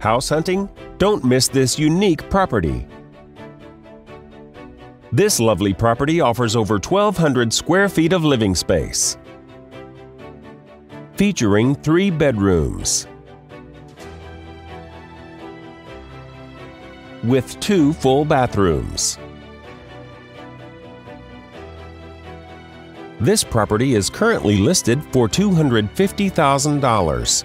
House hunting? Don't miss this unique property. This lovely property offers over 1,200 square feet of living space, featuring three bedrooms with two full bathrooms. This property is currently listed for $250,000.